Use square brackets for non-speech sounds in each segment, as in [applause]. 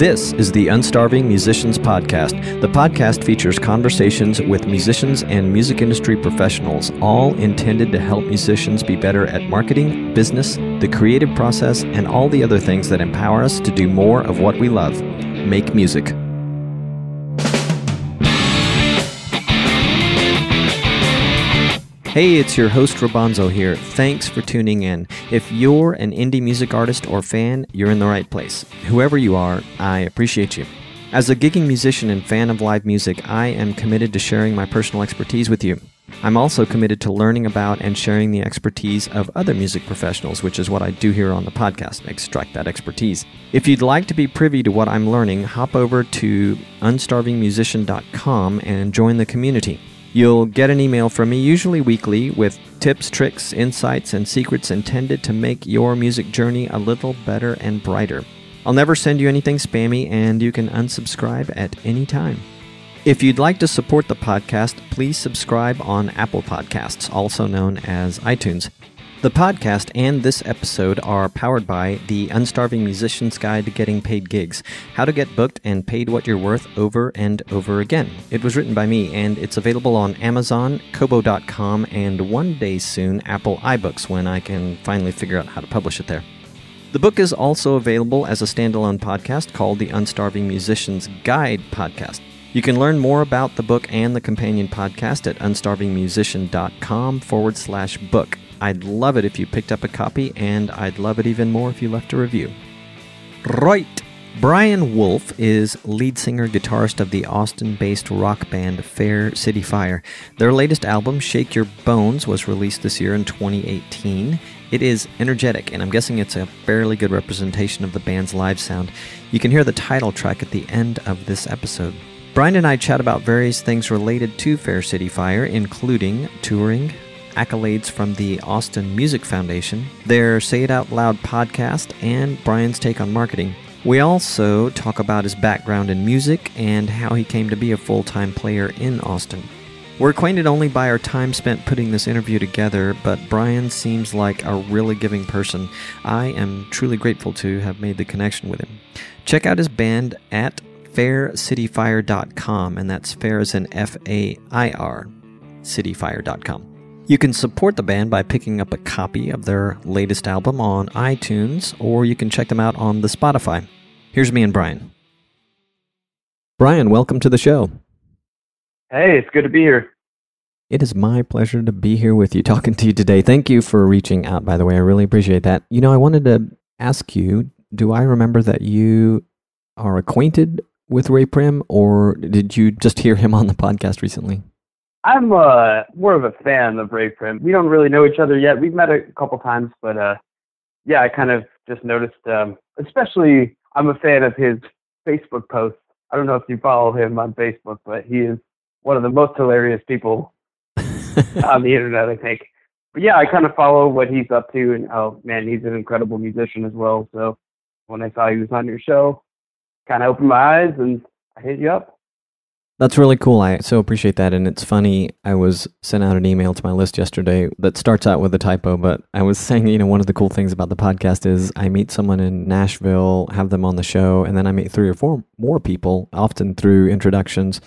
This is the Unstarving Musicians Podcast. The podcast features conversations with musicians and music industry professionals, all intended to help musicians be better at marketing, business, the creative process, and all the other things that empower us to do more of what we love make music. Hey, it's your host Robonzo here. Thanks for tuning in. If you're an indie music artist or fan, you're in the right place. Whoever you are, I appreciate you. As a gigging musician and fan of live music, I am committed to sharing my personal expertise with you. I'm also committed to learning about and sharing the expertise of other music professionals, which is what I do here on the podcast, extract that expertise. If you'd like to be privy to what I'm learning, hop over to unstarvingmusician.com and join the community. You'll get an email from me, usually weekly, with tips, tricks, insights, and secrets intended to make your music journey a little better and brighter. I'll never send you anything spammy, and you can unsubscribe at any time. If you'd like to support the podcast, please subscribe on Apple Podcasts, also known as iTunes. The podcast and this episode are powered by the Unstarving Musician's Guide to Getting Paid Gigs How to Get Booked and Paid What You're Worth Over and Over Again. It was written by me and it's available on Amazon, Kobo.com, and one day soon Apple iBooks when I can finally figure out how to publish it there. The book is also available as a standalone podcast called the Unstarving Musician's Guide Podcast. You can learn more about the book and the companion podcast at unstarvingmusician.com forward slash book. I'd love it if you picked up a copy, and I'd love it even more if you left a review. Right. Brian Wolff is lead singer guitarist of the Austin based rock band Fair City Fire. Their latest album, Shake Your Bones, was released this year in 2018. It is energetic, and I'm guessing it's a fairly good representation of the band's live sound. You can hear the title track at the end of this episode. Brian and I chat about various things related to Fair City Fire, including touring, accolades from the Austin Music Foundation, their Say It Out Loud podcast, and Brian's take on marketing. We also talk about his background in music and how he came to be a full time player in Austin. We're acquainted only by our time spent putting this interview together, but Brian seems like a really giving person. I am truly grateful to have made the connection with him. Check out his band at faircityfire.com, and that's fair as in F A I R, cityfire.com. You can support the band by picking up a copy of their latest album on iTunes, or you can check them out on the Spotify. Here's me and Brian. Brian, welcome to the show. Hey, it's good to be here. It is my pleasure to be here with you, talking to you today. Thank you for reaching out, by the way. I really appreciate that. You know, I wanted to ask you do I remember that you are acquainted with Ray Prim, or did you just hear him on the podcast recently? I'm uh, more of a fan of Ray Prim. We don't really know each other yet. We've met a couple times, but uh, yeah, I kind of just noticed. Um, especially, I'm a fan of his Facebook posts. I don't know if you follow him on Facebook, but he is one of the most hilarious people [laughs] on the internet, I think. But yeah, I kind of follow what he's up to, and oh man, he's an incredible musician as well. So when I saw he was on your show, kind of opened my eyes and I hit you up. That's really cool. I so appreciate that. And it's funny, I was sent out an email to my list yesterday that starts out with a typo, but I was [laughs] saying, you know, one of the cool things about the podcast is I meet someone in Nashville, have them on the show, and then I meet three or four more people, often through introductions.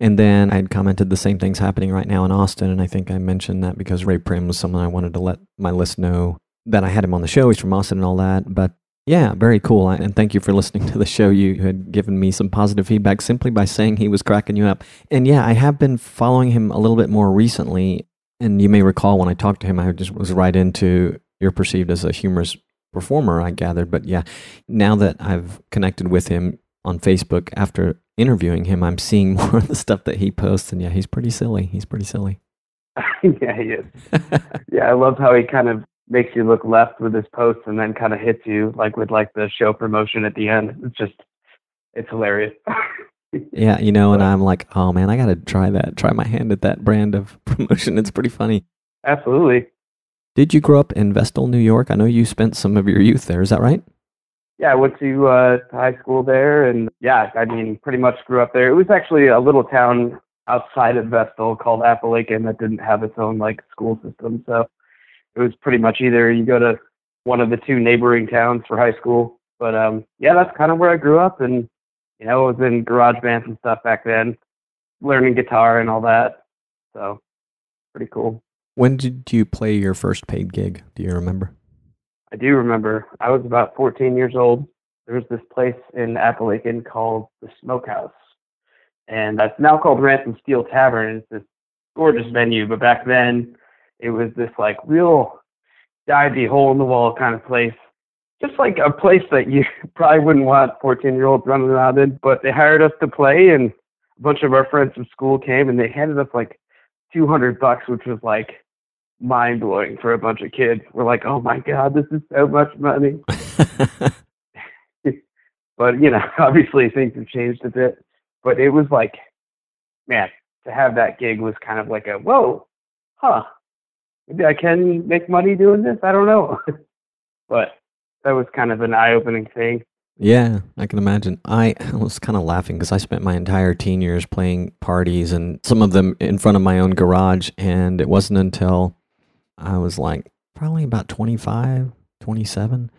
And then I'd commented the same thing's happening right now in Austin. And I think I mentioned that because Ray Prim was someone I wanted to let my list know that I had him on the show. He's from Austin and all that. But yeah, very cool. And thank you for listening to the show. You had given me some positive feedback simply by saying he was cracking you up. And yeah, I have been following him a little bit more recently. And you may recall when I talked to him, I just was right into you're perceived as a humorous performer, I gathered. But yeah, now that I've connected with him on Facebook after interviewing him, I'm seeing [laughs] more of the stuff that he posts. And yeah, he's pretty silly. He's pretty silly. [laughs] yeah, he is. yeah, I love how he kind of makes you look left with his post and then kind of hits you like with like the show promotion at the end. It's just it's hilarious. [laughs] yeah, you know, and I'm like, oh man, I got to try that. Try my hand at that brand of [laughs] promotion. It's pretty funny. Absolutely. Did you grow up in Vestal, New York? I know you spent some of your youth there. Is that right? Yeah, I went to uh, high school there, and yeah, I mean, pretty much grew up there. It was actually a little town outside of Vestal called Apalachin that didn't have its own like school system. So it was pretty much either you go to one of the two neighboring towns for high school. But um, yeah, that's kind of where I grew up, and you know, I was in garage bands and stuff back then, learning guitar and all that. So pretty cool. When did you play your first paid gig? Do you remember? I do remember. I was about 14 years old. There was this place in Apalachin called the Smokehouse, and that's now called Ransom Steele Tavern. It's this gorgeous venue, but back then it was this like real divey hole in the wall kind of place. Just like a place that you [laughs] probably wouldn't want 14 year olds running around in, but they hired us to play and a bunch of our friends from school came and they handed us like 200 bucks, which was like mind blowing for a bunch of kids. We're like, oh my God, this is so much money. [laughs] [laughs] but, you know, obviously things have changed a bit. But it was like, man, to have that gig was kind of like a, whoa, huh, maybe I can make money doing this. I don't know. [laughs] but that was kind of an eye opening thing. Yeah, I can imagine. I [laughs] was kind of laughing because I spent my entire teen years playing parties and some of them in front of my own garage. And it wasn't until I was like probably about 25, 27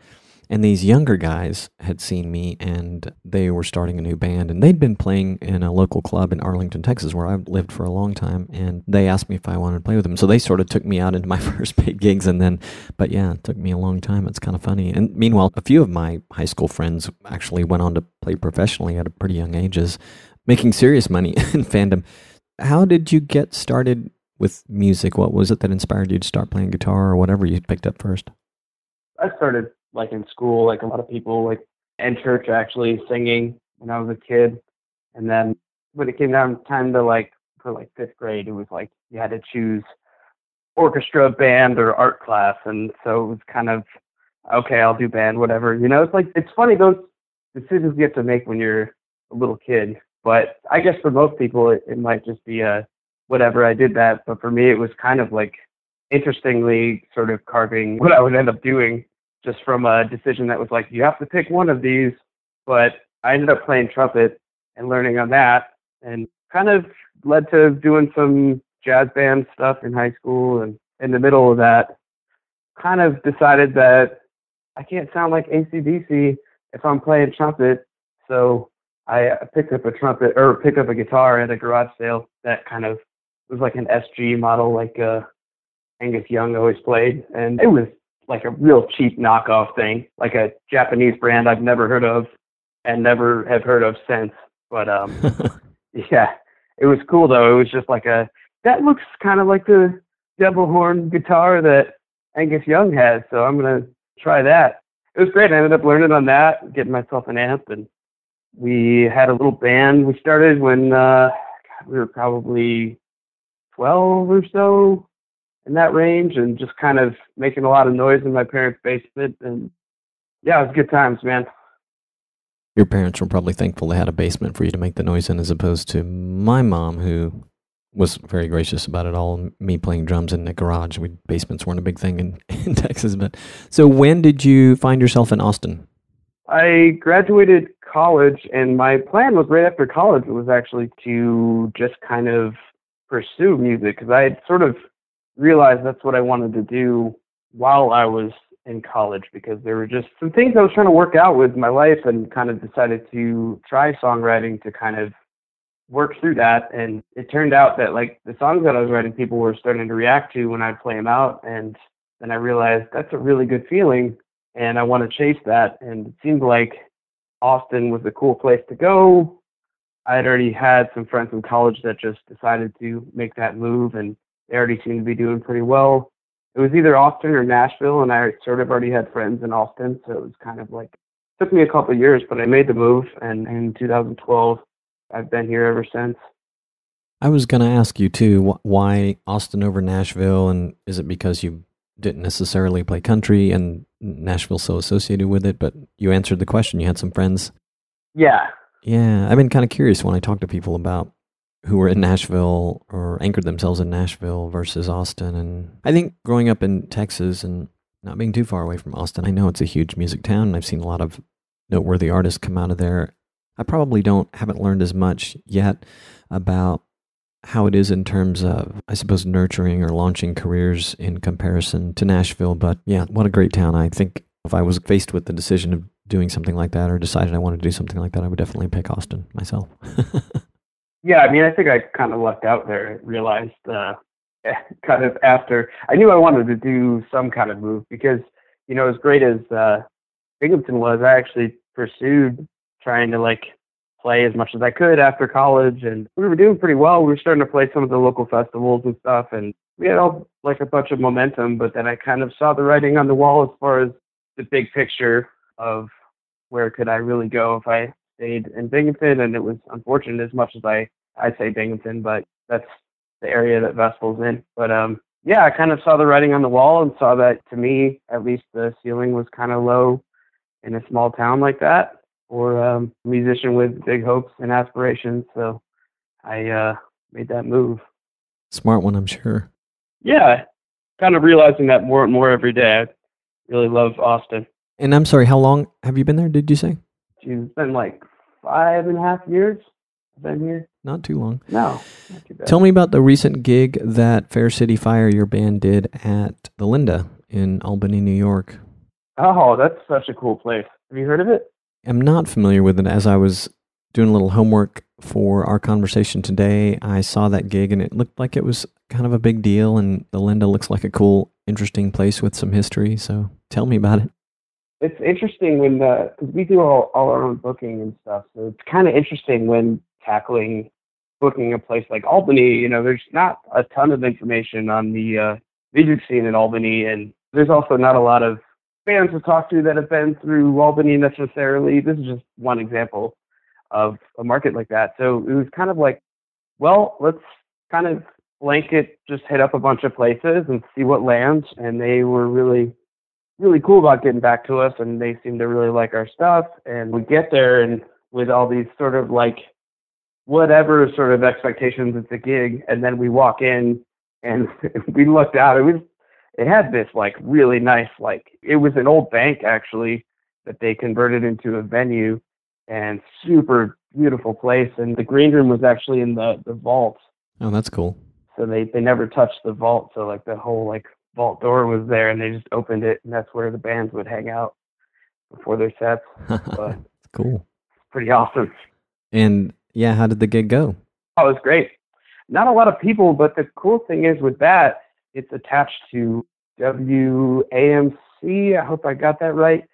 and these younger guys had seen me and they were starting a new band and they'd been playing in a local club in Arlington, Texas, where I've lived for a long time. And they asked me if I wanted to play with them. So they sort of took me out into my [laughs] first big gigs. And then, but yeah, it took me a long time. It's kind of funny. And meanwhile, a few of my high school friends actually went on to play professionally at a pretty young ages, making serious money [laughs] in fandom. How did you get started with music? What was it that inspired you to start playing guitar or whatever you picked up first? I started like in school, like a lot of people like in church actually singing when I was a kid. And then when it came down time to like for like fifth grade, it was like you had to choose orchestra, band, or art class, and so it was kind of okay, I'll do band, whatever. You know, it's like it's funny those decisions you have to make when you're a little kid. But I guess for most people, it, it might just be a whatever. I did that, but for me, it was kind of like interestingly sort of carving what I would end up doing just from a decision that was like, you have to pick one of these. But I ended up playing trumpet and learning on that and kind of led to doing some jazz band stuff in high school. And in the middle of that, kind of decided that I can't sound like ACDC if I'm playing trumpet. So I picked up a trumpet or picked up a guitar at a garage sale that kind of was like an SG model, like uh, Angus Young always played. And it was like a real cheap knockoff thing, like a Japanese brand I've never heard of and never have heard of since. But um, [laughs] yeah, it was cool though. It was just like a that looks kind of like the devil horn guitar that Angus Young has, so I'm gonna try that. It was great. I ended up learning on that, getting myself an amp, and we had a little band. We started when uh, we were probably 12 or so, in that range and just kind of making a lot of noise in my parents' basement. And yeah, it was good times, man. Your parents were probably thankful they had a basement for you to make the noise in, as opposed to my mom, who was very gracious about it all. Me playing drums in the garage. We basements weren't a big thing in, [laughs] in Texas. But so, when did you find yourself in Austin? I graduated college, and my plan was right after college it was actually to just kind of pursue music because I had sort of realized that's what I wanted to do while I was in college because there were just some things I was trying to work out with my life and kind of decided to try songwriting to kind of work through that. And it turned out that like the songs that I was writing, people were starting to react to when I'd play them out. And then I realized that's a really good feeling and I want to chase that. And it seemed like Austin was a cool place to go. I had already had some friends in college that just decided to make that move and they already seemed to be doing pretty well. It was either Austin or Nashville, and I sort of already had friends in Austin, so it was kind of like it took me a couple of years, but I made the move, and in 2012, I've been here ever since. I was going to ask you too, why Austin over Nashville, and is it because you didn't necessarily play country and Nashville's so associated with it? But you answered the question. You had some friends. Yeah. Yeah, I've been kind of curious when I talk to people about who were in Nashville or anchored themselves in Nashville versus Austin. And I think growing up in Texas and not being too far away from Austin, I know it's a huge music town and I've seen a lot of noteworthy artists come out of there. I probably don't haven't learned as much yet about how it is in terms of I suppose nurturing or launching careers in comparison to Nashville, but yeah, what a great town. I think if I was faced with the decision of doing something like that or decided I wanted to do something like that, I would definitely pick Austin myself. [laughs] yeah, I mean, I think I kind of lucked out there. Realized uh, [laughs] kind of after I knew I wanted to do some kind of move because you know as great as uh, Binghamton was, I actually pursued trying to like play as much as I could after college, and we were doing pretty well. We were starting to play some of the local festivals and stuff, and we had all like a bunch of momentum. But then I kind of saw the writing on the wall as far as the big picture of where could I really go if I stayed in Binghamton, and it was unfortunate as much as I I say Binghamton, but that's the area that Vestal's in. But um, yeah, I kind of saw the writing on the wall and saw that to me, at least the ceiling was kind of low in a small town like that, or um, a musician with big hopes and aspirations. So I uh, made that move. Smart one, I'm sure. Yeah, kind of realizing that more and more every day. I really love Austin. And I'm sorry, how long have you been there? Did you say? It's been like five and a half years. I've been here. Not too long. No, not too bad. Tell me about the recent gig that Fair City Fire, your band, did at the Linda in Albany, New York. Oh, that's such a cool place. Have you heard of it? I'm not familiar with it. As I was doing a little homework for our conversation today, I saw that gig and it looked like it was kind of a big deal. And the Linda looks like a cool, interesting place with some history. So tell me about it. It's interesting when uh, because we do all, all our own booking and stuff. So it's kind of interesting when tackling booking a place like Albany. You know, there's not a ton of information on the uh, music scene in Albany, and there's also not a lot of fans to talk to that have been through Albany necessarily. This is just one example of a market like that. So it was kind of like, well, let's kind of blanket just hit up a bunch of places and see what lands. And they were really, really cool about getting back to us, and they seemed to really like our stuff. And we get there and with all these sort of like whatever sort of expectations it's a gig, and then we walk in and [laughs] we looked out. It was it had this like really nice like it was an old bank actually that they converted into a venue and super beautiful place and the green room was actually in the the vault. Oh that's cool. So they they never touched the vault so like the whole like vault door was there and they just opened it and that's where the bands would hang out before their sets. [laughs] But cool. Pretty awesome. And yeah how did the gig go oh it was great not a lot of people but the cool thing is with that it's attached to WAMC. I hope I got that right.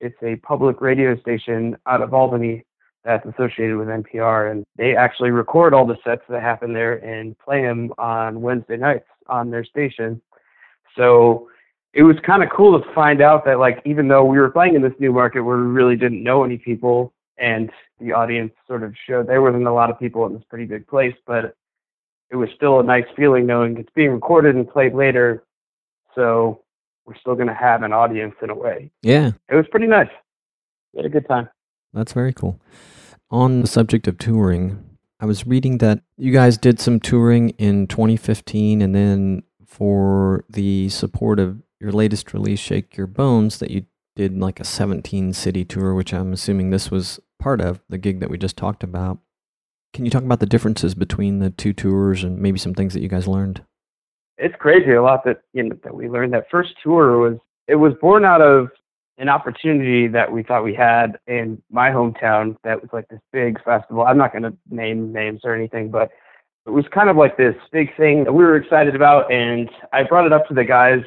It's a public radio station out of Albany that's associated with NPR, and they actually record all the sets that happen there and play them on Wednesday nights on their station. So it was kind of cool to find out that, like, even though we were playing in this new market where we really didn't know any people, and the audience sort of showed there wasn't a lot of people in this pretty big place, but it was still a nice feeling knowing it's being recorded and played later. So we're still going to have an audience in a way. Yeah. It was pretty nice. We had a good time. That's very cool. On the subject of touring, I was reading that you guys did some touring in 2015 and then for the support of your latest release, Shake Your Bones, that you did like a 17 city tour, which I'm assuming this was part of the gig that we just talked about. Can you talk about the differences between the two tours and maybe some things that you guys learned? It's crazy a lot that you know that we learned. That first tour was it was born out of an opportunity that we thought we had in my hometown that was like this big festival. I'm not going to name names or anything, but it was kind of like this big thing that we were excited about. And I brought it up to the guys.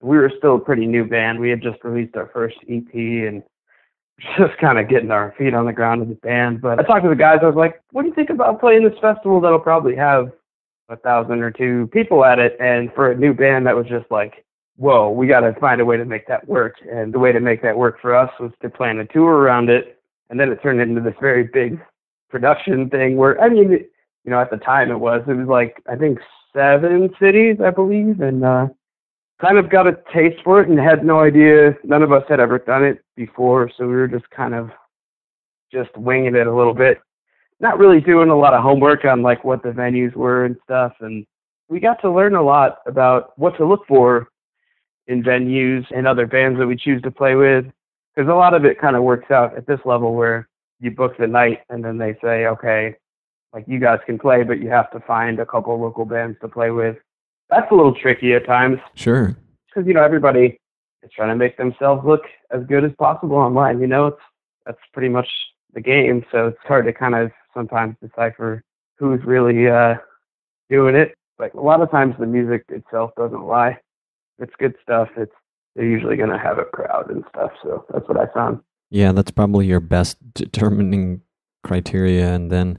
We were still a pretty new band. We had just released our first EP and [laughs] just kind of getting our feet on the ground as a band. But I talked to the guys. I was like, "What do you think about playing this festival that'll probably have a thousand or two people at it?" And for a new band, that was just like, "Whoa, we got to find a way to make that work." And the way to make that work for us was to plan a tour around it. And then it turned into this very big production thing. Where I mean, you know, at the time it was it was like I think seven cities, I believe, and uh, kind of got a taste for it and had no idea. None of us had ever done it before, so we were just kind of just winging it a little bit. Not really doing a lot of homework on like what the venues were and stuff, and we got to learn a lot about what to look for in venues and other bands that we choose to play with. Because a lot of it kind of works out at this level where you book the night and then they say, okay, like you guys can play, but you have to find a couple local bands to play with that's a little tricky at times. Sure. Because you know everybody is trying to make themselves look as good as possible online. You know, it's that's pretty much the game. So it's hard to kind of sometimes decipher who's really uh, doing it. But a lot of times the music itself doesn't lie. It's good stuff. It's they're usually going to have a crowd and stuff. So that's what I found. Yeah, that's probably your best determining criteria, and then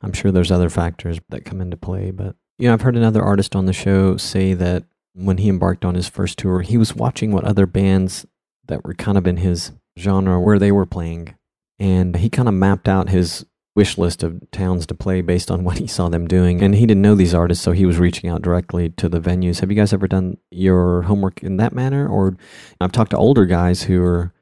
I'm sure there's other factors that come into play. But you know, I've heard another artist on the show say that when he embarked on his first tour, he was watching what other bands that were kind of in his genre where they were playing, and he kind of mapped out his wish list of towns to play based on [laughs] what he saw them doing. And he didn't know these artists, so he was reaching out directly to the venues. Have you guys ever done your homework in that manner? Or I've talked to older guys who are,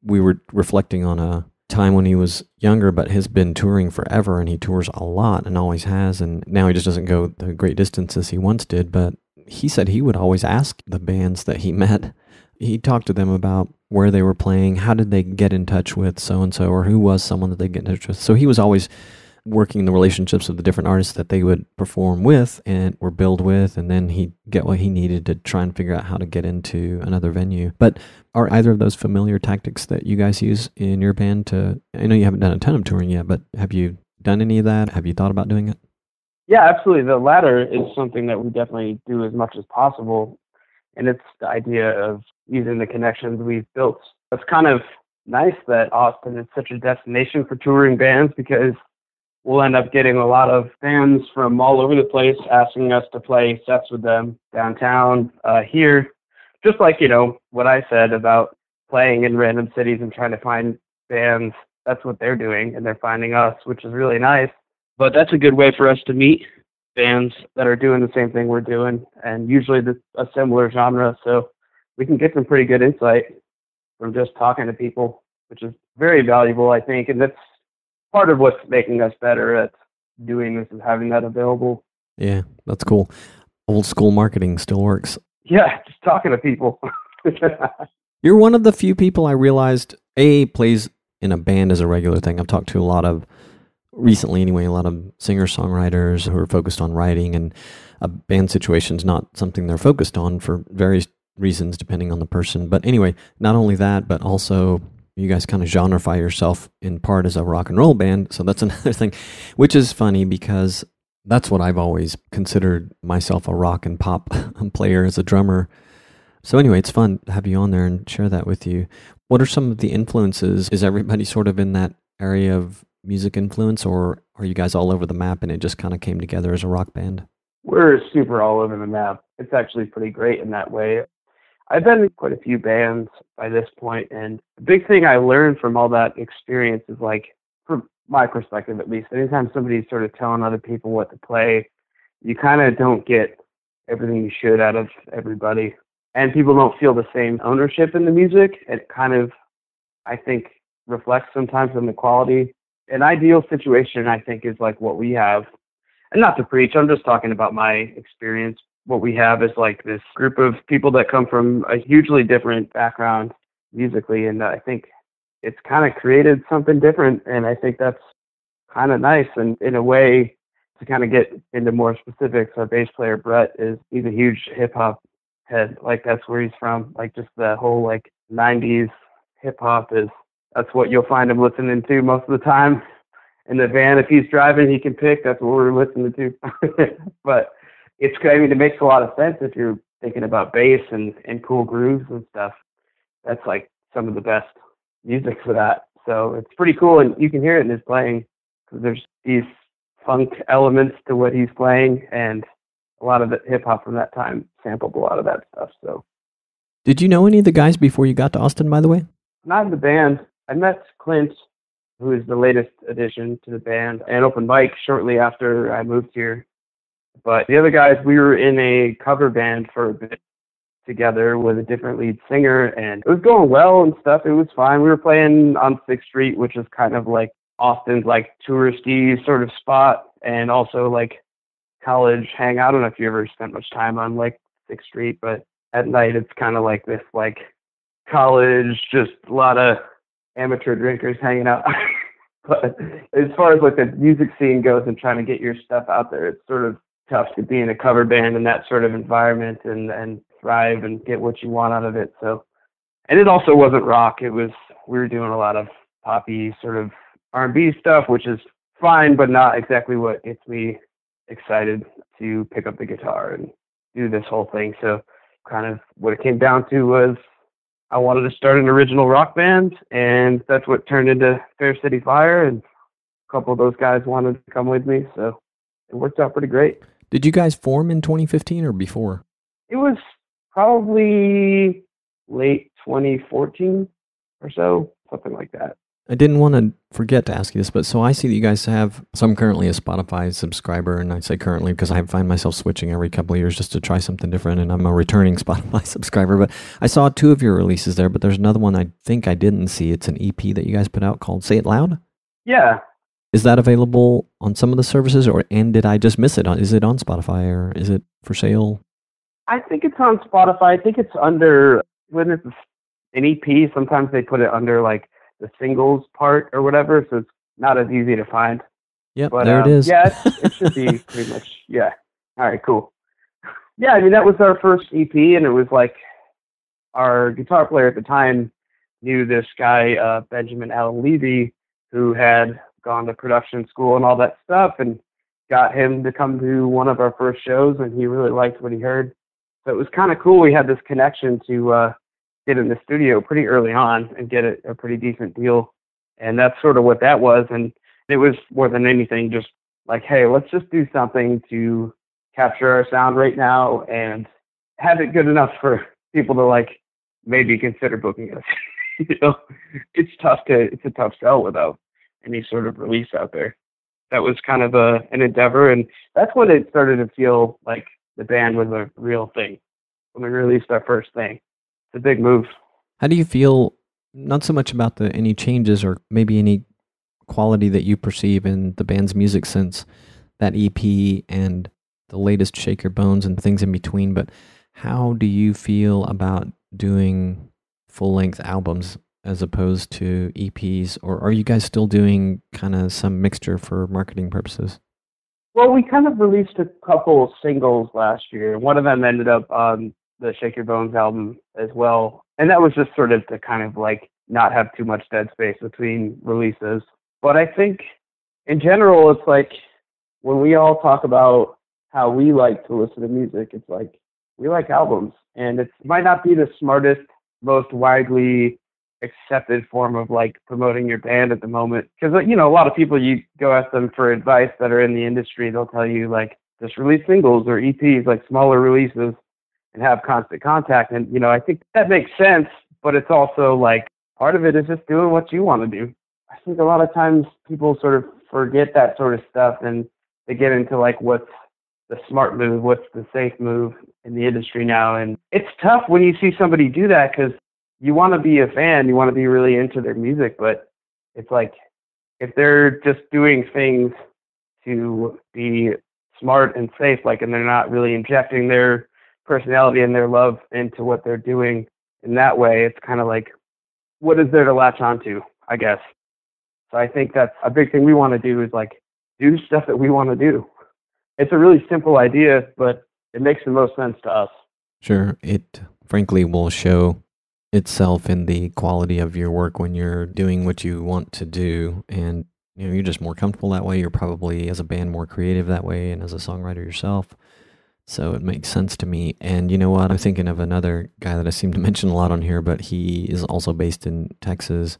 we were reflecting on a time when he was younger, but has been touring forever and he tours a lot and always has. And now he just doesn't go the great distances he once did. But he said he would always ask the bands that he [laughs] met, he talked to them about where they were playing, how did they get in touch with so and so, or who was someone that they get in touch with. So he was always working the relationships of the different artists that they would perform with and or build with, and then he'd get what he needed to try and figure out how to get into another venue. But are either of those familiar tactics that you guys use in your band to I know you haven't done a ton of touring yet, but have you done any of that? Have you thought about doing it? Yeah, absolutely. The latter is something that we definitely do as much as possible. And it's the idea of using the connections we've built. It's kind of nice that Austin is such a destination for touring bands because we'll end up getting a lot of fans from all over the place asking us to play sets with them downtown, uh, here. Just like, you know, what I said about playing in random cities and trying to find bands. That's what they're doing, and they're finding us, which is really nice. But that's a good way for us to meet bands that are doing the same thing we're doing, and usually the, a similar genre. So we can get some pretty good insight from just talking to people, which is very valuable, I think. And that's part of what's making us better at doing this is having that available. Yeah, that's cool. Old school marketing still works. Yeah, just talking to people. [laughs] You're one of the few people I realized A plays in a band as a regular thing. I've talked to a lot of recently anyway, a lot of singer songwriters who are focused on writing and a band situation is not something they're focused on for various reasons depending on the person. But anyway, not only that, but also you guys kind of genreify yourself in part as a rock and roll band. So that's [laughs] another thing, which is funny because that's what I've always considered myself a rock and pop [laughs] player as a drummer. So anyway, it's fun to have you on there and share that with you. What are some of the influences? Is everybody sort of in that area of music influence, or are you guys all over the map and it just kind of came together as a rock band? We're super all over the map. It's actually pretty great in that way. I've been in quite a few bands by this point, and the big thing I learned from all that experience is like, from my perspective at least, anytime somebody's sort of telling other people what to play, you kind of don't get everything you should out of everybody. And people don't feel the same ownership in the music. It kind of, I think, reflects sometimes on the quality an ideal situation, I think, is like what we have. And not to preach, I'm just talking about my experience. What we have is like this group of people that come from a hugely different background musically. And I think it's kind of created something different. And I think that's kind of nice. And in a way, to kind of get into more specifics, our bass player, Brett, is he's a huge hip hop head. Like that's where he's from. Like just the whole like 90s hip hop is that's what you'll find him listening to most of the time in the van. If he's driving, he can pick. That's what we're listening to. [laughs] but it's, I mean, it makes a lot of sense if you're thinking about bass and, and cool grooves and stuff. That's like some of the best music for that. So it's pretty cool, and you can hear it in his playing because there's these funk elements to what he's playing, and a lot of the hip hop from that time sampled a lot of that stuff. So, did you know any of the guys before you got to Austin? By the way, not in the band. I met Clint, who is the latest addition to the band, and open mic shortly after I moved here. But the other guys, we were in a cover band for a bit together with a different lead singer, and it was going well and stuff. It was fine. We were playing on Sixth Street, which is kind of like Austin's like touristy sort of spot, and also like college hangout. I don't know if you ever spent much time on like Sixth Street, but at night it's kind of like this like college, just a lot of amateur drinkers hanging out. [laughs] but as far as like the music scene goes and trying to get your stuff out there, it's sort of tough to be in a cover band in that sort of environment and and thrive and get what you want out of it. So, and it also wasn't rock. It was we were doing a lot of poppy sort of R&B stuff, which is fine, but not exactly what gets me excited to pick up the guitar and do this whole thing. So kind of what it came down to was I wanted to start an original rock band, and that's what turned into Fair City Fire. And a couple of those guys wanted to come with me, so it worked out pretty great. Did you guys form in 2015 or before? It was probably late 2014 or so, something like that. I didn't want to forget to ask you this, but so I see that you guys have. So I'm currently a Spotify subscriber, and I say currently because I find myself switching every couple of years just to try something different, and I'm a returning [laughs] Spotify subscriber. But I saw two of your releases there, but there's another one I think I didn't see. It's an EP that you guys put out called "Say It Loud." Yeah. Is that available on some of the services, or and did I just miss it? Is it on Spotify, or is it for sale? I think it's on Spotify. I think it's under when it's an EP. Sometimes they put it under like the singles part or whatever, so it's not as easy to find. Yep, but, there um, it is. yeah, [laughs] it should be pretty much. Yeah. All right, cool. Yeah, I mean that was our first EP, and it was like our guitar player at the time knew this guy uh, Benjamin Allen Levy, who had gone to production school and all that stuff, and got him to come to one of our first shows, and he really liked what he heard. So it was kind of cool. We had this connection to uh, get in the studio pretty early on and get a, a pretty decent deal. And that's sort of what that was. And it was more than anything just like, hey, let's just do something to capture our sound right now and have it good enough for people to like maybe consider booking us. [laughs] you know, it's tough to it's a tough sell without any sort of release out there. That was kind of a an endeavor, and that's when it started to feel like the band was a real thing. When we released our first thing, It's a big move. How do you feel? Not so much about the any changes or maybe any quality that you perceive in the band's music since that EP and the latest Shake Your Bones and things in between, but how do you feel about doing full length albums as opposed to EPs, or are you guys still doing kind of some mixture for marketing purposes? Well, we kind of released a couple singles last year. One of them ended up on the Shake Your Bones album as well. And that was just sort of to kind of like not have too much dead space between releases. But I think in general, it's like when we all talk about how we like to listen to music, it's like we like albums. And it might not be the smartest, most widely accepted form of like promoting your band at the moment. Because, you know, a lot of people, you go ask them for advice that are in the industry, they'll tell you like, just release singles or EPs, like smaller releases and have constant contact. And, you know, I think that makes sense, but it's also like part of it is just doing what you want to do. I think a lot of times people sort of forget that sort of stuff and they get into like what's the smart move, what's the safe move in the industry now. And it's tough when you see somebody do that because you want to be a fan, you want to be really into their music, but it's like if they're just doing things to be smart and safe, like, and they're not really injecting their personality and their love into what they're doing in that way, it's kind of like, what is there to latch onto, I guess. So I think that's a big thing we want to do is like do stuff that we want to do. It's a really simple idea, but it makes the most sense to us. Sure. It frankly will show itself in the quality of your work when you're doing what you want to do and you know you're just more comfortable that way you're probably as a band more creative that way and as a songwriter yourself so it makes sense to me. And you know what? I'm thinking of another guy that I seem to [laughs] mention a lot on here, but he is also based in Texas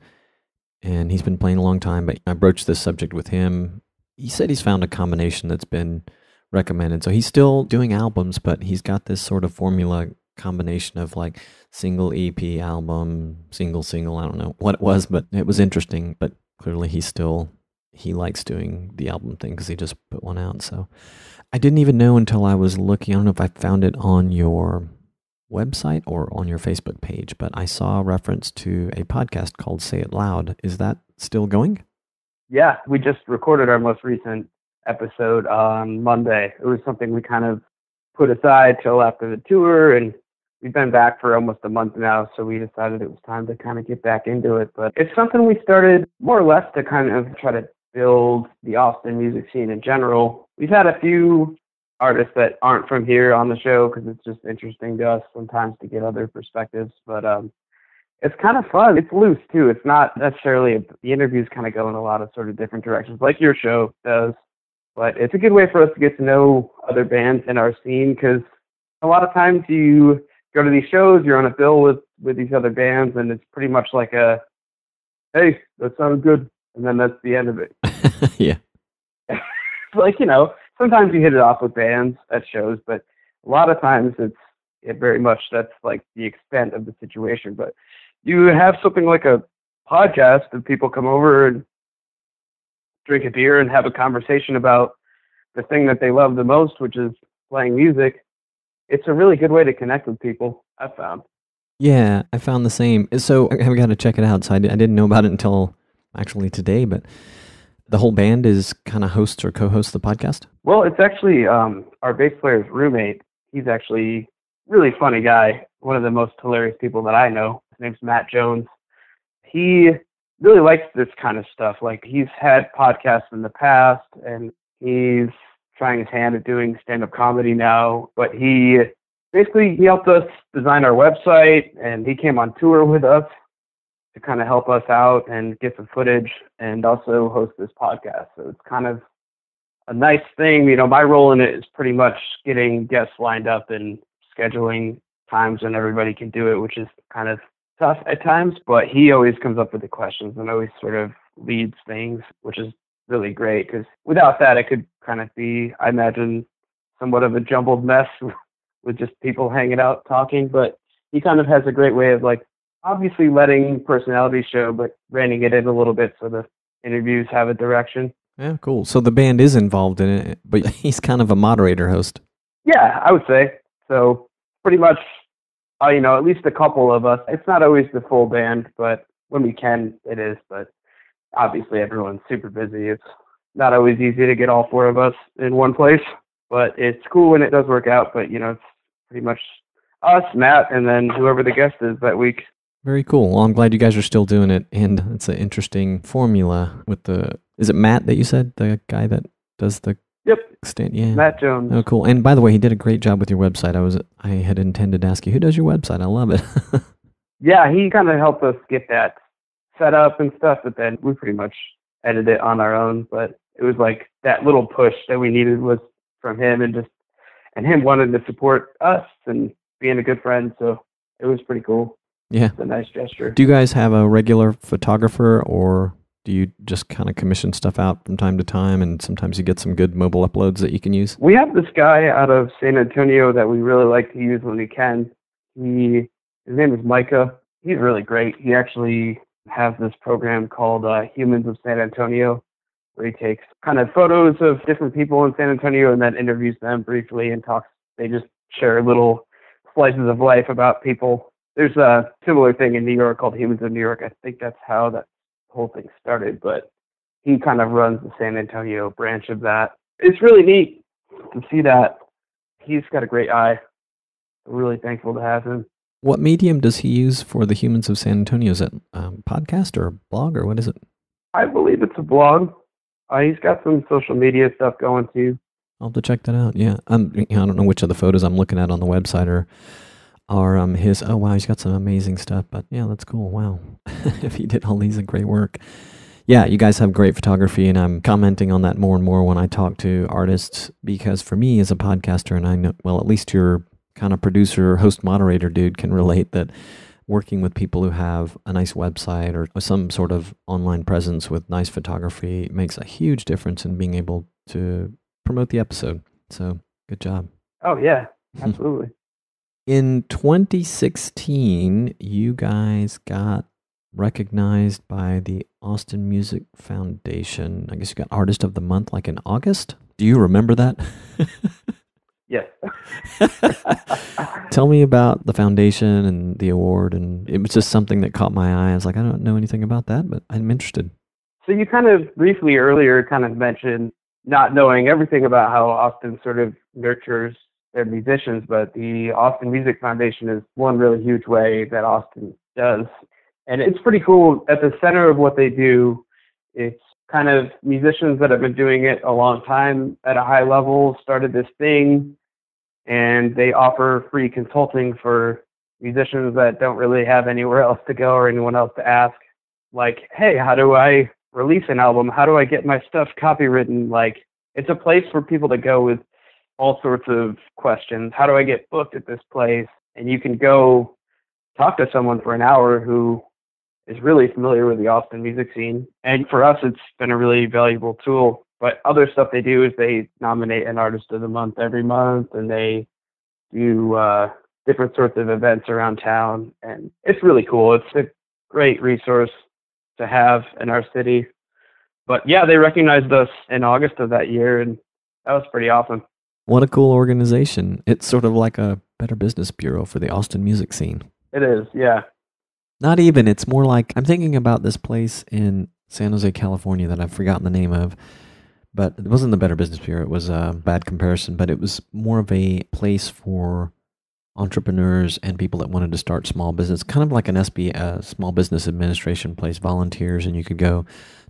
and he's been playing a long time. But I broached this subject with him. He said he's found a combination that's been recommended. So he's still doing albums, but he's got this sort of formula combination of like single EP album, single single. I don't know what it was, but it was interesting. But clearly, he still he likes doing the album thing because he just put one out. So I didn't even know until I was looking. I don't know if I found it on your website or on your Facebook page, but I saw a reference to a podcast called Say It Loud. Is that still going? Yeah, we just recorded our most recent episode on Monday. It was something we kind of put aside till after the tour and we've been back for almost a month now, so we decided it was time to kind of get back into it. But it's something we started more or less to kind of try to build the Austin music scene in general. We've had a few artists that aren't from here on the show because it's just interesting to us sometimes to get other perspectives. But um, it's kind of fun. It's loose too. It's not necessarily the interviews kind of go in a lot of sort of different directions, like your show does. But it's a good way for us to get to know other bands in our scene because a lot of times you go to these shows, you're on a bill with with these other bands, and it's pretty much like a, hey, that sounded good, and then that's the end of it. [laughs] yeah. [laughs] like you know, sometimes you hit it off with bands at shows, but a lot of times it's it very much that's like the extent of the situation. But you have something like a podcast and people come over and drink a beer and have a conversation about the thing that they love the most, which is playing music. It's a really good way to connect with people, I've found. Yeah, I found the same. So I've got to check it out. So I, I didn't know about it until actually today, but the whole band is kind of hosts or co-hosts the podcast. Well, it's actually um, our bass player's roommate. He's actually really funny guy, one of the most hilarious people that I know. His name's Matt Jones. He really likes this kind of stuff. Like he's had podcasts in the past and he's trying his hand at doing stand-up comedy now, but he basically he helped us design our website and he came on tour with us to kind of help us out and get some footage and also host this podcast. So it's kind of a nice thing. You know, my role in it is pretty much getting guests lined up and scheduling times when everybody can do it, which is kind of tough at times, but he always comes up with the questions and always sort of leads things, which is really great because without that, it could kind of be, I imagine, somewhat of a jumbled mess [laughs] with just people hanging out talking. But he kind of has a great way of like obviously letting personality show, but reining it in a little bit so the interviews have a direction. Yeah, cool. So the band is involved in it, but [laughs] he's kind of a moderator host. Yeah, I would say. So pretty much, uh, you know, at least a couple of us. It's not always the full band, but when we can, it is. But obviously, everyone's super busy. It's not always easy to get all four of us in one place, but it's cool when it does work out. But you know, it's pretty much us, Matt, and then whoever the guest is that week. Very cool. Well, I'm glad you guys are still doing it, and it's an interesting formula with the. Is it Matt that you said the guy that does the Yep. Stand, yeah. Matt Jones. Oh, cool. And by the way, he did a great job with your website. I was, I had intended to ask you, who does your website? I love it. [laughs] yeah, he kind of helped us get that set up and stuff, but then we pretty much edited it on our own. But it was like that little push that we needed was from him, and just and him wanting to support us and being a good friend. So it was pretty cool. Yeah, it's a nice gesture. Do you guys have a regular photographer or do you just kind of commission stuff out from time to time and sometimes you get some good mobile uploads that you can use? We have this guy out of San Antonio that we really like to use when we can. He his name is Micah. He's really great. He actually has this program called uh, Humans of San Antonio where he takes kind of photos of different people in San Antonio and then interviews them briefly and talks they just share little slices of life about people. There's a similar thing in New York called Humans of New York. I think that's how that whole thing started, but he kind of runs the San Antonio branch of that. It's really neat to see that. He's got a great eye. I'm really thankful to have him. What medium does he use for the Humans of San Antonio? Is it um, podcast or blog or what is it? I believe it's a blog. Uh, he's got some social media stuff going too. I'll have to check that out. Yeah, I don't know which of the photos I'm looking at on the website are are um his oh wow he's got some amazing stuff but yeah that's cool wow [laughs] if he did all these great work yeah you guys have great photography and i'm commenting on that more and more when i talk to artists because for me as a podcaster and i know well at least your kind of producer host moderator dude can relate that working with people who have a nice website or some sort of online presence with nice photography makes a huge difference in being able to promote the episode so good job oh yeah [laughs] absolutely in 2016, you guys got recognized by the Austin Music Foundation. I guess you got Artist of the Month like in August. Do you remember that? [laughs] yes. Tell me about the foundation and the award. And it was just something that caught my eye. I was like, I don't know anything about that, but I'm interested. So you kind of briefly earlier kind of mentioned not knowing everything about how Austin sort of nurtures they're musicians, but the Austin Music Foundation is one really huge way that Austin does. And it's pretty cool. At the center of what they do, it's kind of musicians that have been doing it a long time at a high level started this thing and they offer free consulting for musicians that don't really have anywhere else to go or anyone else to ask. Like, hey, how do I release an album? How do I get my stuff copywritten? Like, it's a place for people to go with all sorts of questions. How do I get booked at this place? And you can go talk to someone for an hour who is really familiar with the Austin music scene. And for us, it's been a really valuable tool. But other stuff they do is they nominate an artist of the month every month and they do uh, different sorts of events around town. And it's really cool. It's a great resource to have in our city. But yeah, they recognized us in August of that year, and that was pretty awesome. What a cool organization. It's sort of like a better business bureau for the Austin music scene. It is, yeah. Not even. It's more like I'm thinking about this place in San Jose, California that I've forgotten the name of. But it wasn't the Better Business Bureau. It was a bad comparison, but it was more of a place for entrepreneurs and people that wanted to start small business, kind of like an SB, small business administration place, volunteers, and you could go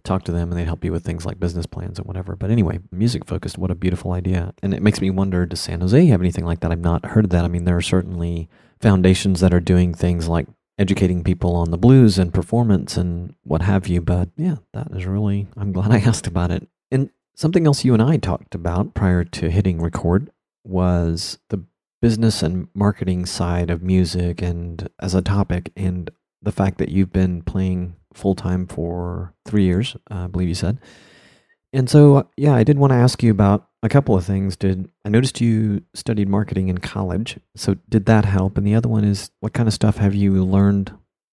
talk to them and they'd help you with things like business plans and whatever. But anyway, music focused, what a beautiful idea. And it makes me wonder, does San Jose have anything like that? I've not heard of that. I mean, there are certainly foundations that are doing things like educating people on the blues and performance and what have you. But yeah, that is really, I'm glad I [laughs] asked about it. And something else you and I talked about prior to hitting record was the business and marketing side of music and as a topic and the fact that you've been playing full time for three years, uh, I believe you said. And so, yeah, I did want to ask you about a couple of things. Did I noticed you studied marketing in college? So did that help? And the other one is, what kind of stuff have you learned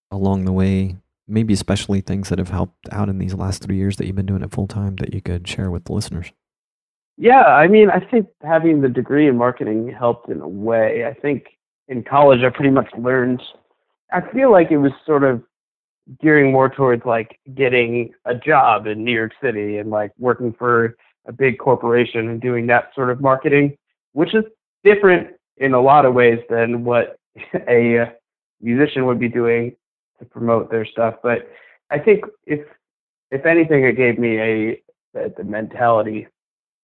along the way? Maybe especially things that have helped out in these last three years that you've been doing it full time that you could share with the listeners. Yeah, I mean, I think having the degree in marketing helped in a way. I think in college, I pretty much learned. I feel like it was sort of gearing more towards like getting a job in New York City and like working for a big corporation and doing that sort of marketing, which is different in a lot of ways than what [laughs] a musician would be doing to promote their stuff. But I think if if anything, it gave me a the, the mentality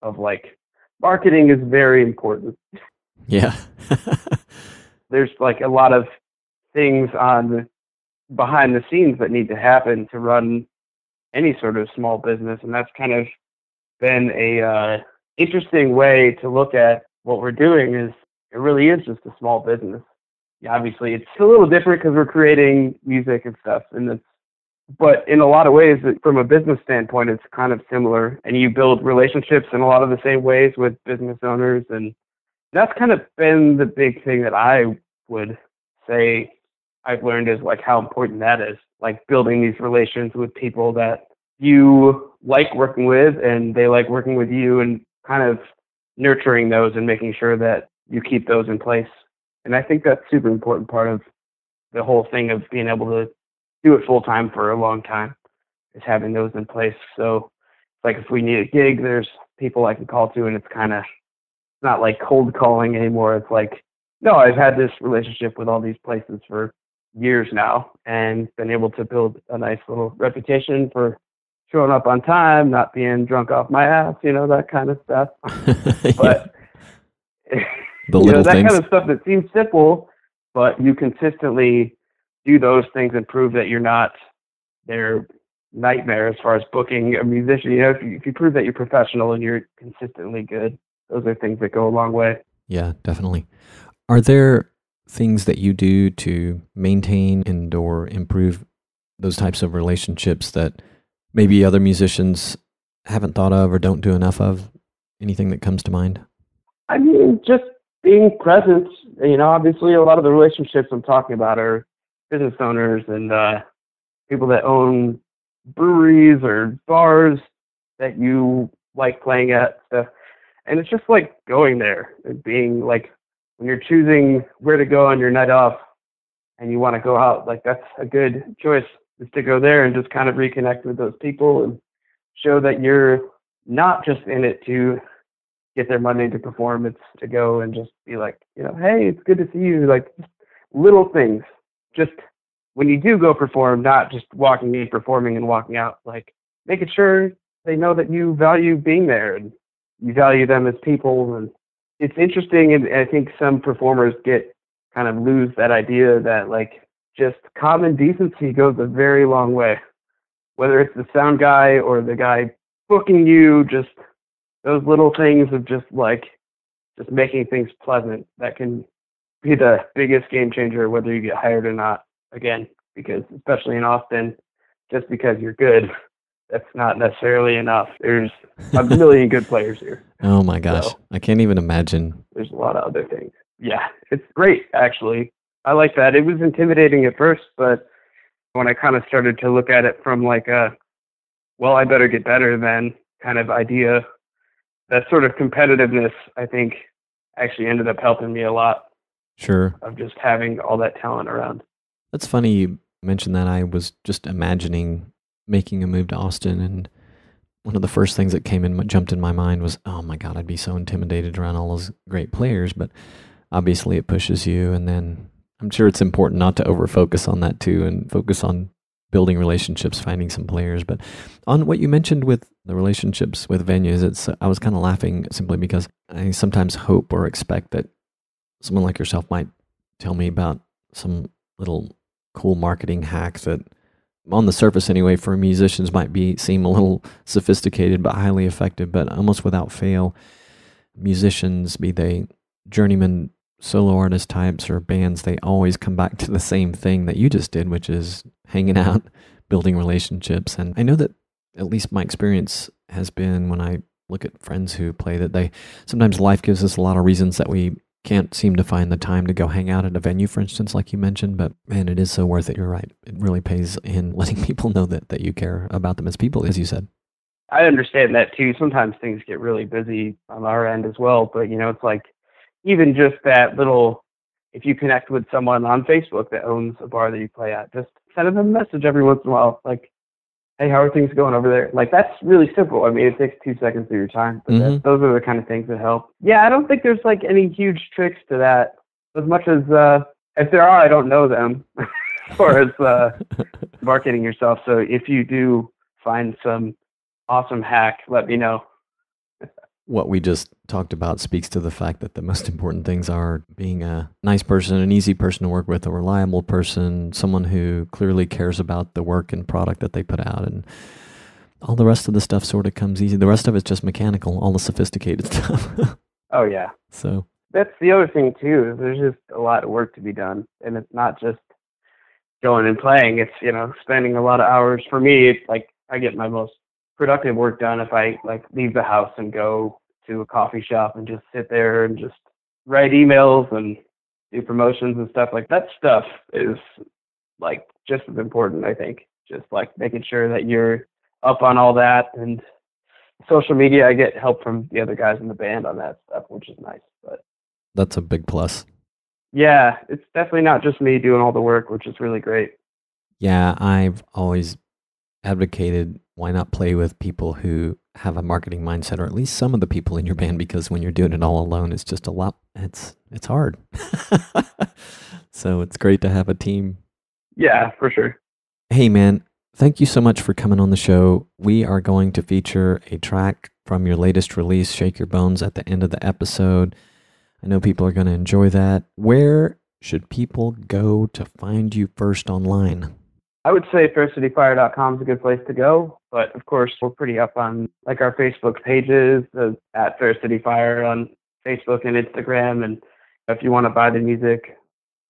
of like marketing is very important. Yeah. [laughs] There's like a lot of things on behind the scenes that need to happen to run any sort of small business, and that's kind of been a uh, interesting way to look at what we're doing. Is it really is just a small business? Obviously, it's a little different because we're creating music and stuff, and it's but in a lot of ways, from a business standpoint, it's kind of similar. And you build relationships in a lot of the same ways with business owners, and that's kind of been the big thing that I would say I've learned is like how important that is. Like building these relations with people that you like working with and they like working with you and kind of nurturing those and making sure that you keep those in place. And I think that's super important part of the whole thing of being able to do it full time for a long time is having those in place. So like if we need a gig, there's people I can call to and it's kind of not like cold calling anymore. It's like, no, I've had this relationship with all these places for years now and been able to build a nice little reputation for showing up on time, not being drunk off my ass, you know, that kind of stuff. [laughs] but [laughs] the you know, that things. kind of stuff that seems simple, but you consistently do those things and prove that you're not their nightmare as far as booking a musician. You know, if you, if you prove that you're professional and you're consistently good, those are things that go a long way. Yeah, definitely. Are there things that you do to maintain and or improve those types of relationships that maybe other musicians haven't thought of or don't do enough of? Anything that comes to mind? I mean, just being present. You know, obviously, a lot of the relationships I'm talking about are business owners and uh, people that own breweries or bars that you like playing at stuff. And it's just like going there and being like when you're choosing where to go on your night off and you want to go out, like that's a good choice is to go there and just kind of reconnect with those people and show that you're not just in it to get their money to perform. It's to go and just be like, you know, hey, it's good to see you. Like little things. Just when you do go perform, not just walking in, performing and walking out, like making sure they know that you value being there and you value them as people and it's interesting, and I think some performers get kind of lose that idea that like just common decency goes a very long way. Whether it's the sound guy or the guy booking you, just those little things of just like just making things pleasant that can be the biggest game changer whether you get hired or not again because especially in austin just because you're good that's not necessarily enough. There's a million good players here. [laughs] Oh my gosh. So, i can't even imagine. there's a lot of other things. Yeah it's great actually. I like that. It was intimidating at first but when i kind of started to look at it from like a well i better get better then kind of idea that sort of competitiveness i think actually ended up helping me a lot Sure. Of just having all that talent around. That's funny you mentioned that. I was just imagining making a move to Austin and one of the first things that came in jumped in my mind was, oh my god, I'd be so intimidated around all those great players, but obviously it pushes you and then I'm sure it's important not to over focus on that too and focus on building relationships, finding some players. But on what you mentioned with the relationships with venues, it's I was kind of laughing simply because I sometimes hope or expect that someone like yourself might tell me about some little cool marketing hack that on the surface anyway for musicians might be seem a little sophisticated but highly effective but almost without fail musicians be they journeyman solo artist types or bands they always come back to the same thing that you just did which is hanging out [laughs] building relationships and i know that at least my experience has been when i look at friends who play that they sometimes life gives us a lot of reasons that we can't seem to find the time to go hang out at a venue, for instance, like you mentioned. But man, it is so worth it. You're right. It really pays in [laughs] letting people know that, that you care about them as people, as you said. I understand that too. Sometimes things get really busy on our end as well. But, you know, it's like even just that little, if you connect with someone on Facebook that owns a bar that you play at, just send them a message every once in a while. Like, hey, how are things going over there? Like that's really simple. I mean, it takes two seconds of your time, but mm-hmm. those are the kind of things that help. Yeah, I don't think there's like any huge tricks to that. As much as uh, if there are, I don't know them. [laughs] as far as uh, marketing yourself, so if you do find some awesome hack, let me know what we just talked about speaks to the fact that the most important things are being a nice person, an easy person to work with, a reliable person, someone who clearly cares about the work and product that they put out. And all the rest of the stuff sort of comes easy. The rest of it's just mechanical, all the sophisticated [laughs] stuff. oh, yeah. So that's the other thing, too. There's just a lot of work to be done. And it's not just going and playing, it's, you know, spending a lot of hours. For me, it's like I get my most productive work done if I like leave the house and go to a coffee shop and just sit there and just write emails and do promotions and stuff. Like that stuff is like just as important I think. Just like making sure that you're up on all that and social media I get help from the other guys in the band on that stuff which is nice but that's a big plus. Yeah it's definitely not just me doing all the work which is really great. Yeah I've always advocated why not play with people who have a marketing mindset or at least some of the people in your band? Because when you're doing it all alone it's just a lot it's it's hard. [laughs] So it's great to have a team. Yeah for sure. Hey man thank you so much for coming on the show. We are going to feature a track from your latest release shake your bones at the end of the episode. I know people are going to enjoy that. Where should people go to find you first online? I would say faircityfire.com is a good place to go. But of course, we're pretty up on like our Facebook pages uh, at Fair City Fire on Facebook and Instagram. And if you want to buy the music,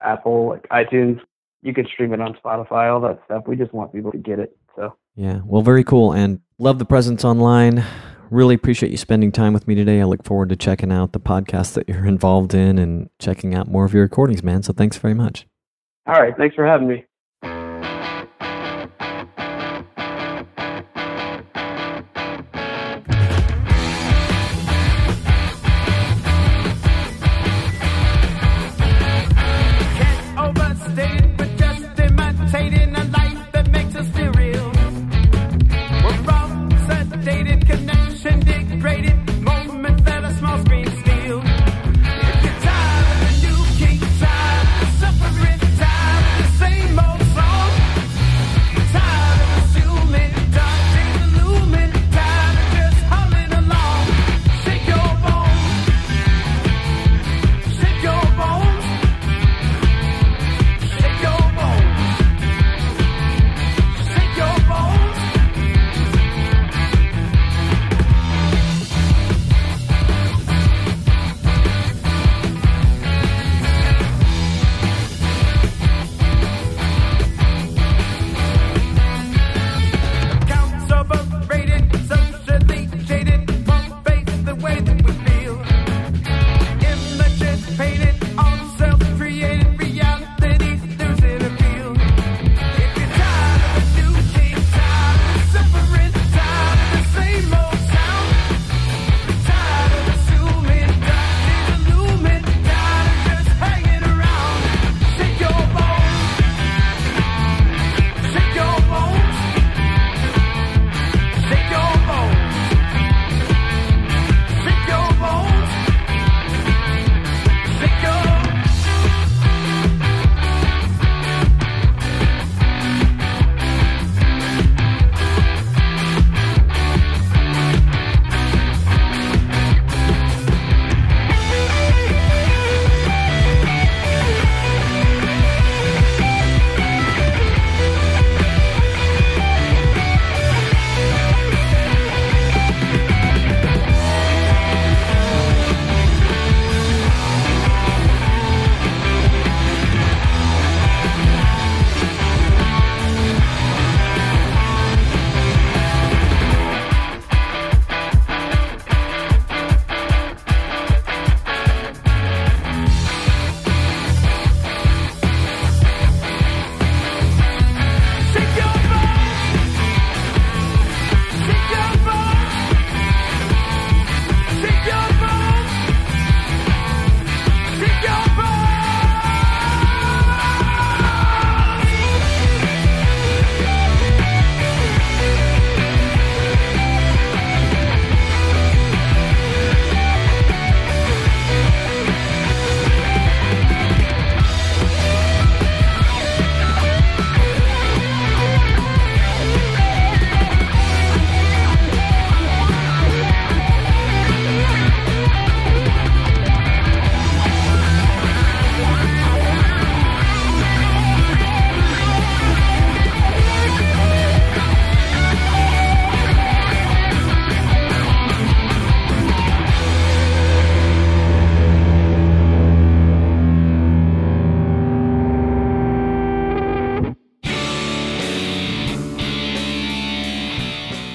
Apple, like iTunes, you can stream it on Spotify, all that stuff. We just want people to get it. So yeah, well, very cool, and love the presence online. Really appreciate you spending time with me today. I look forward to checking out the podcast that you're involved in and checking out more of your recordings, man. So thanks very much. All right, thanks for having me.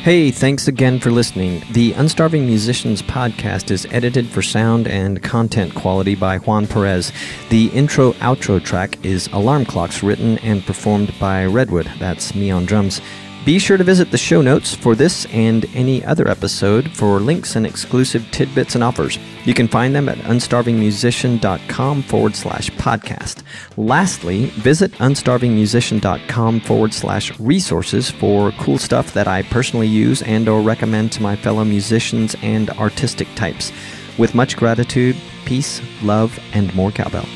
Hey, thanks again for listening. The Unstarving Musicians podcast is edited for sound and content quality by Juan Perez. The intro outro track is Alarm Clocks, written and performed by Redwood. That's me on drums. Be sure to visit the show notes for this and any other episode for links and exclusive tidbits and offers. You can find them at unstarvingmusician.com forward slash podcast. Lastly, visit unstarvingmusician.com forward slash resources for cool stuff that I personally use and or recommend to my fellow musicians and artistic types. With much gratitude, peace, love, and more cowbell.